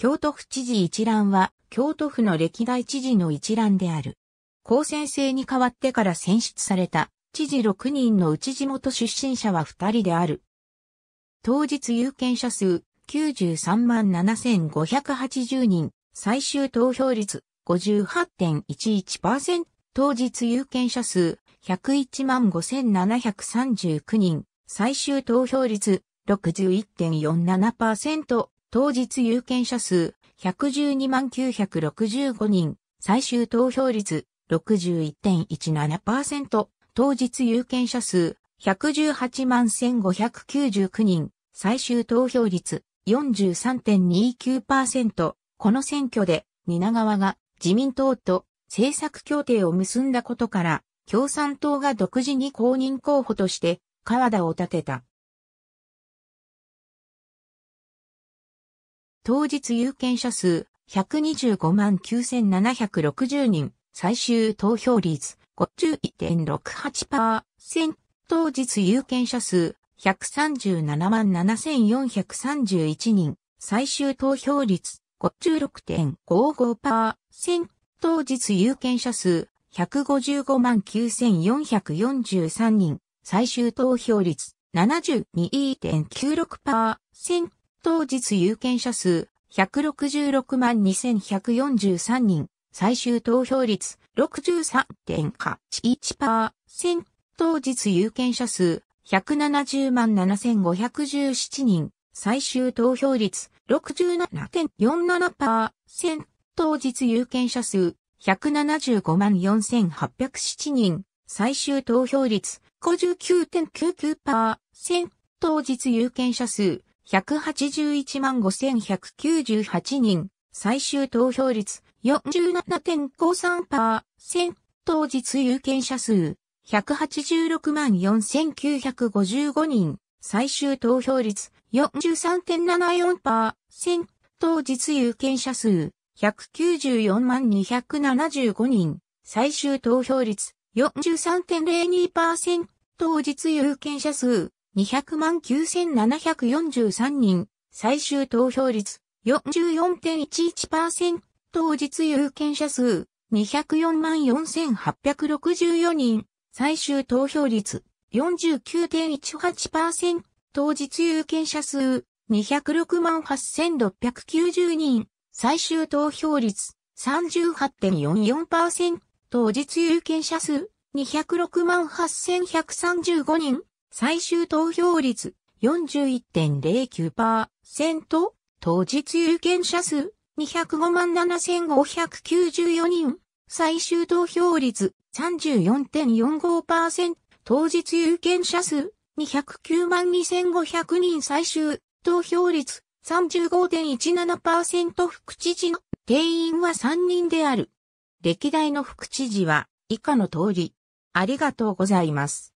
京都府知事一覧は、京都府の歴代知事の一覧である。公選制に代わってから選出された、知事6人のうち地元出身者は2人である。当日有権者数93万7580人、最終投票率58.11%、当日有権者数101万5739人、最終投票率61.47%、当日有権者数112万965人、最終投票率61.17%、当日有権者数118万1599人、最終投票率43.29%、この選挙で、蜷川が自民党と政策協定を結んだことから、共産党が独自に公認候補として川田を立てた。当日有権者数125万9760人、最終投票率51.68%、当日有権者数137万7431人、最終投票率56.55%、当日有権者数155万9443人、最終投票率72.96%、当日有権者数166万2143人、最終投票率63.81%、当日有権者数170万7517人、最終投票率67.47%、当日有権者数175万4807人、最終投票率59.99%、当日有権者数181万5198人、最終投票率47.53%、当日有権者数。186万4955人、最終投票率43.74%、当日有権者数。194万275人、最終投票率43.02%、当日有権者数。200万9743人、最終投票率44.11%、当日有権者数204万4864人、最終投票率49.18%、当日有権者数206万8690人、最終投票率38.44%、当日有権者数206万8135人、最終投票率41.09%、当日有権者数205万7594人、最終投票率34.45%、当日有権者数209万2500人最終投票率35.17%副知事の定員は3人である。歴代の副知事は以下の通り。ありがとうございます。